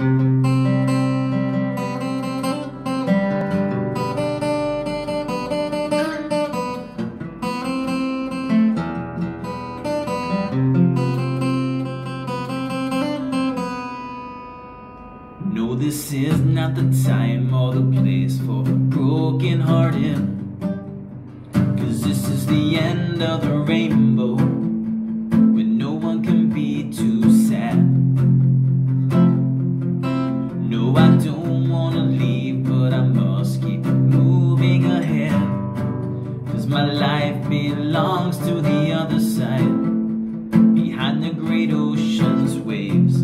No, this is not the time or the place for a broken hearted. Cause this is the end of the rainbow. The ocean's waves.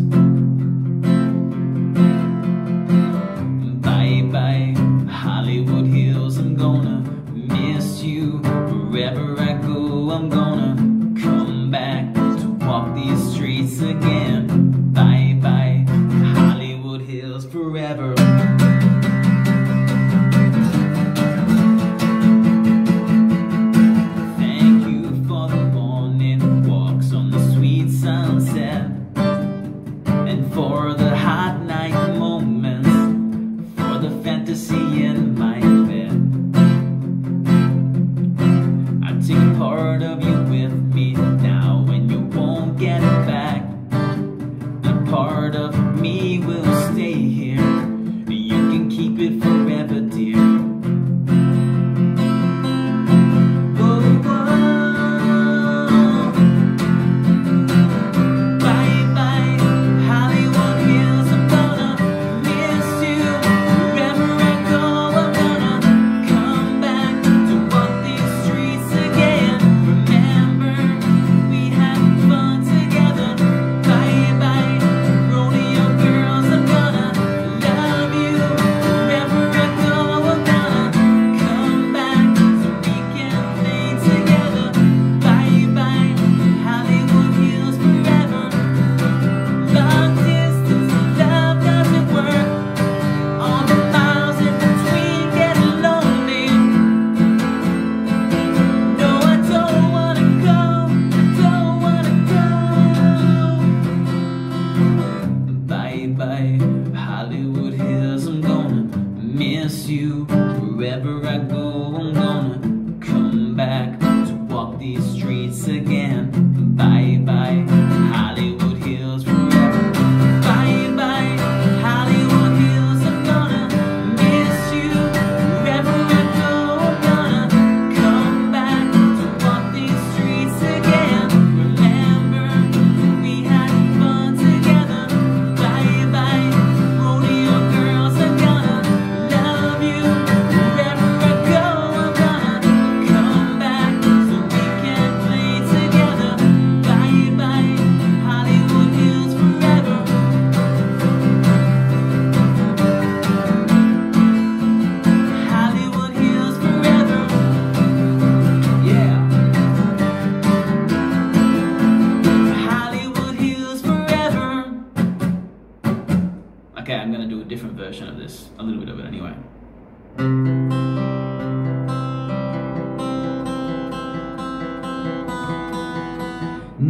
Bye bye, Hollywood Hills. I'm gonna miss you wherever I go. I'm gonna come back to walk these streets again.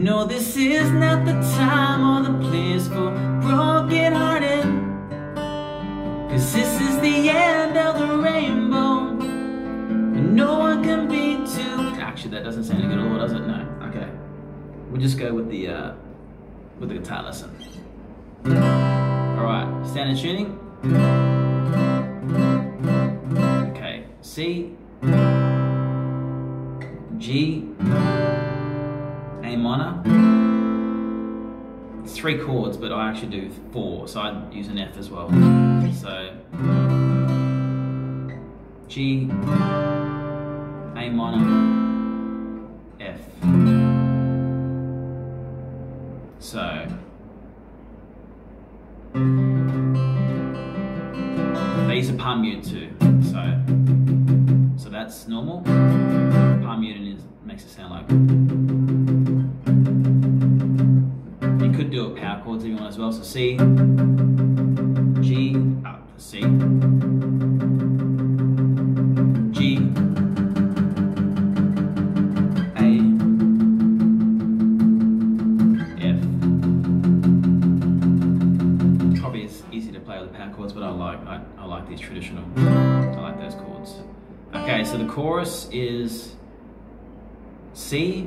No, this is not the time or the place for broken hearted. Cause this is the end of the rainbow. And no one can be too. Actually, that doesn't sound good at all, does it? No. Okay. We'll just go with the uh, with the guitar lesson. All right, standard tuning. Okay, C, G, minor. It's three chords, but I actually do four, so I'd use an F as well. So G, A minor, F. So these are palm mute too. So so that's normal. Palm is makes it sound like chords you as well. So C, G, up, C, G, A, F. Probably as easy to play with the power chords, but I like I, I like these traditional. I like those chords. Okay, so the chorus is C,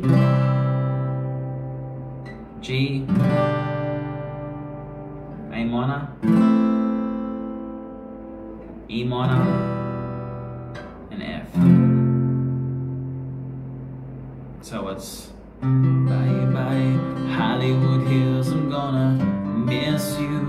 G, A minor, E minor, and F. So it's bye bye Hollywood Hills, I'm gonna miss you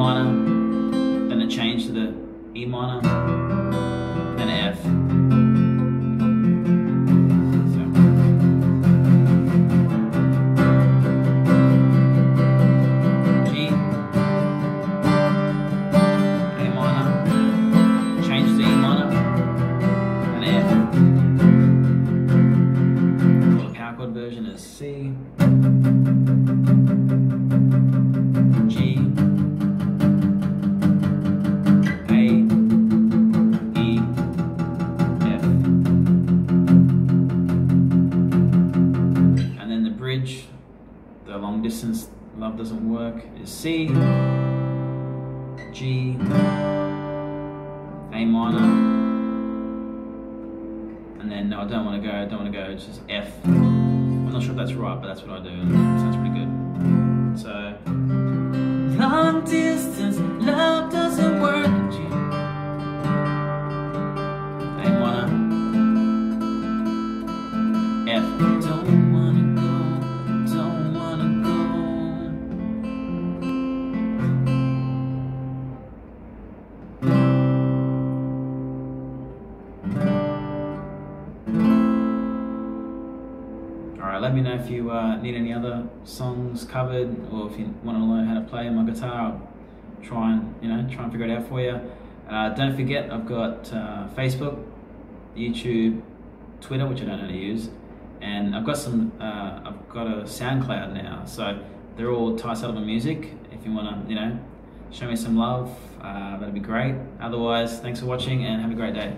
minor, then it changed to the E minor, then F. Minor, change to E minor, and F. The power chord version is C, bridge, the long distance love doesn't work, is C, G, A minor, and then no, I don't want to go, I don't want to go, it's just F. I'm not sure if that's right, but that's what I do, and it sounds pretty good. So, long distance Alright, let me know if you uh, need any other songs covered or if you want to learn how to play my guitar. I'll try and you know try and figure it out for you. Uh, don't forget, I've got uh, Facebook, YouTube, Twitter, which I don't know how to use, and I've got some. Uh, I've got a SoundCloud now, so they're all Ty Sullivan music. If you want to, you know, show me some love, uh, that'd be great. Otherwise, thanks for watching and have a great day.